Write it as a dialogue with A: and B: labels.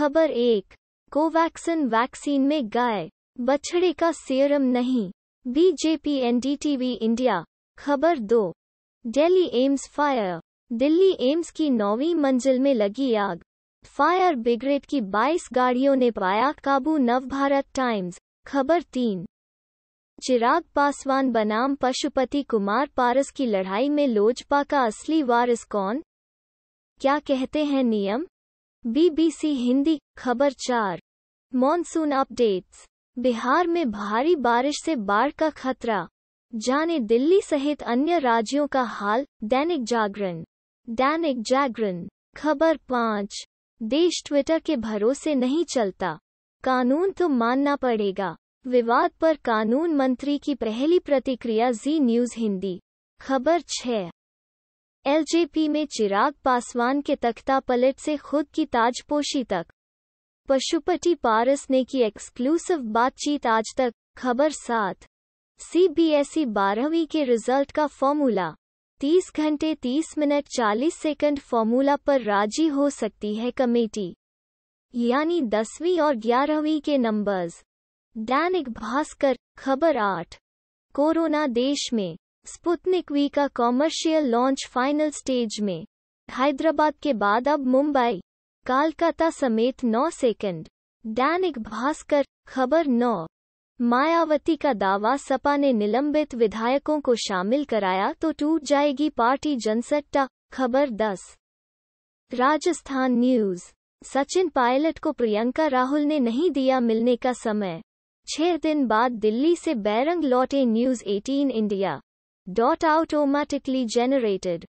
A: खबर एक, Covaxin vaccine में गाय, बछड़े का सीरम नहीं बीजेपी एनडीटीवी इंडिया खबर दो, दिल्ली एम्स फायर, दिल्ली एम्स की नौवीं मंजिल में लगी आग, फायर ब्रिगेड की 22 गाड़ियों ने पाया काबू नवभारत टाइम्स, खबर तीन, चिराग पासवान बनाम पशुपति कुमार पारस की लड़ाई में लोजपा का असली वारिस कौन? क्या कहते हैं नियम? बीबीसी हिंदी, खबर चार। Monsoon updates. बिहार में भारी बारिश से बाढ़ का खतरा। जाने दिल्ली सहित अन्य राज्यों का हाल, दैनिक जागरण। दैनिक जागरण, खबर पाँच। देश ट्विटर के भरोसे नहीं चलता। कानून तो मानना पड़ेगा। विवाद पर कानून मंत्री की पहली प्रतिक्रिया, जी न्यूज़ हिंदी। खबर छह। एलजेपी में चिराग पासवान के तख्ता पलट से खुद की ताजपोशी तक। पशुपति पारस ने की एक्सक्लूसिव बातचीत आज तक। खबर सात। सीबीएसई बारहवीं के रिज़ल्ट का फॉर्मूला 30 घंटे 30 मिनट 40 सेकंड फॉर्मूला पर राज़ी हो सकती है कमेटी। यानी दसवीं और ग्यारहवीं के नंबर्स दैनिक भास्कर, खबर आठ। कोरोना देश में। स्पुतनिक वी का कॉमर्शियल लॉन्च फाइनल स्टेज में। हैदराबाद के बाद अब मुंबई। कालकाता समेत नौ सेकंड दैनिक भास्कर खबर नौ। मायावती का दावा, सपा ने निलंबित विधायकों को शामिल कराया तो टूट जाएगी पार्टी जनसट्टा, खबर दस। राजस्थान न्यूज़। सचिन पायलट को प्रियंका राहुल ने नहीं दिया मिलने का समय। छह दिन बाद दिल्ली से बैरंग लौटे news 18 India. dot automatically generated.